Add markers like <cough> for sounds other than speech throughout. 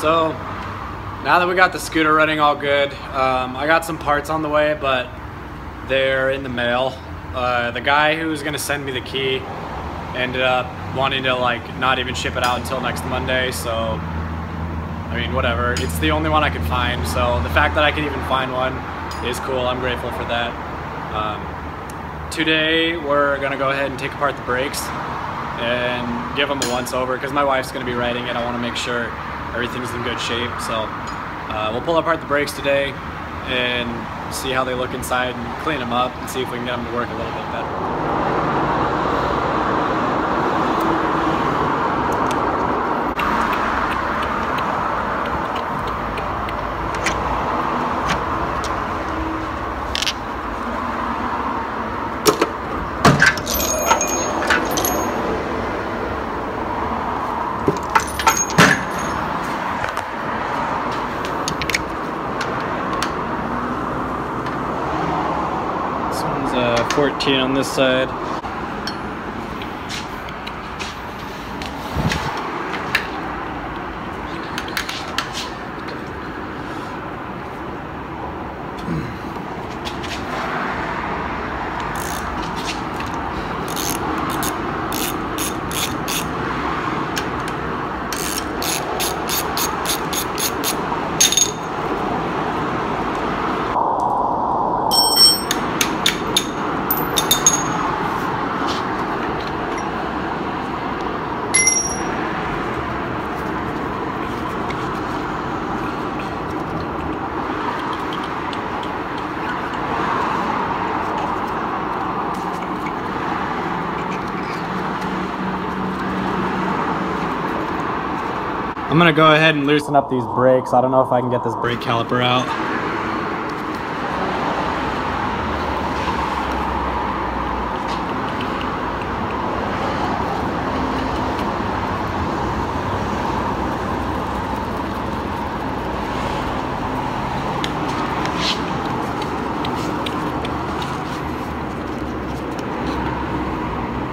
So now that we got the scooter running all good, um, I got some parts on the way, but they're in the mail. Uh, the guy who was gonna send me the key ended up wanting to like not even ship it out until next Monday. So I mean, whatever. It's the only one I could find. So the fact that I could even find one is cool. I'm grateful for that. Um, today we're gonna go ahead and take apart the brakes and give them a once over because my wife's gonna be riding it. I want to make sure everything's in good shape. So uh, we'll pull apart the brakes today and see how they look inside and clean them up and see if we can get them to work a little bit better. This one's uh, 14 on this side. I'm gonna go ahead and loosen up these brakes. I don't know if I can get this brake caliper out.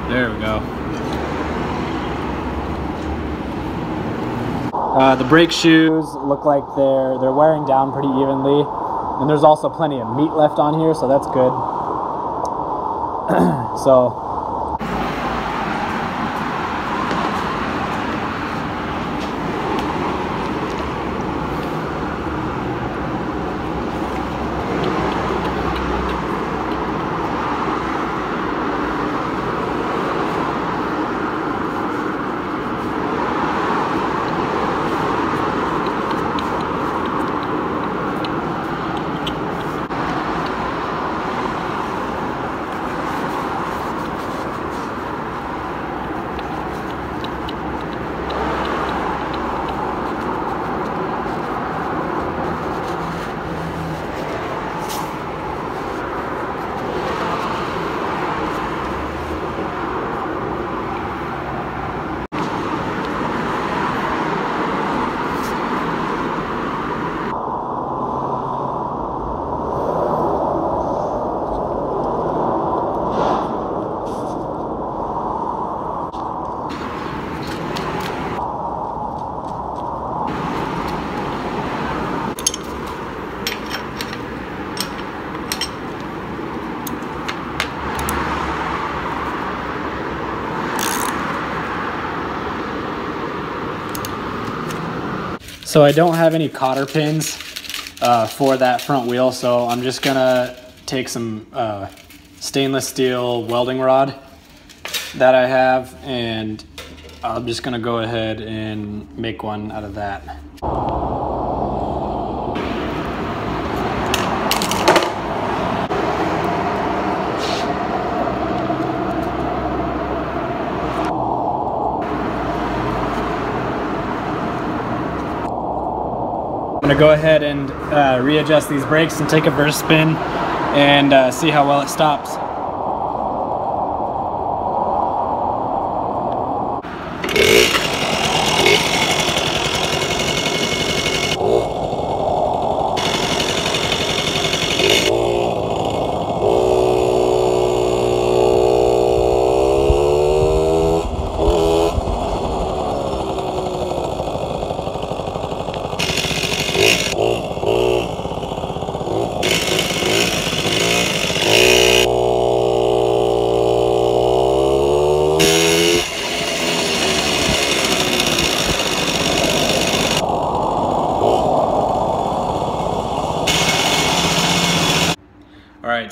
There we go. Uh, the brake shoes look like they're they're wearing down pretty evenly, and there's also plenty of meat left on here, so that's good. <clears throat> so. So I don't have any cotter pins uh, for that front wheel, so I'm just gonna take some uh, stainless steel welding rod that I have, and I'm just gonna go ahead and make one out of that. I'm gonna go ahead and uh, readjust these brakes and take a burst spin and uh, see how well it stops.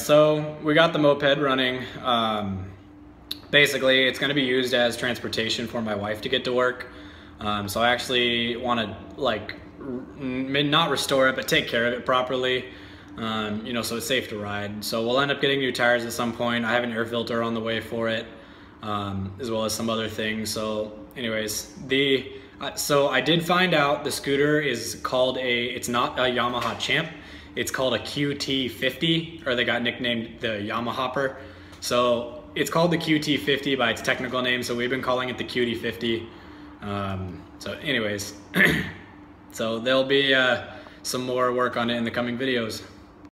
So we got the moped running. Um, basically, it's going to be used as transportation for my wife to get to work. Um, so I actually want to like not restore it, but take care of it properly. Um, you know, so it's safe to ride. So we'll end up getting new tires at some point. I have an air filter on the way for it, um, as well as some other things. So, anyways, the uh, so I did find out the scooter is called a. It's not a Yamaha Champ. It's called a QT50, or they got nicknamed the Yamahopper. So it's called the QT50 by its technical name. So we've been calling it the QT50. Um, so, anyways, <clears throat> so there'll be uh, some more work on it in the coming videos.